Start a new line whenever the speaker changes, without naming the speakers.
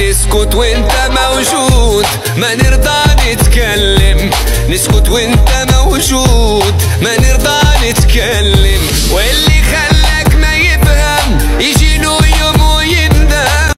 نسكت وانت موجود ما نرضى نتكلم. نسكت وانت موجود.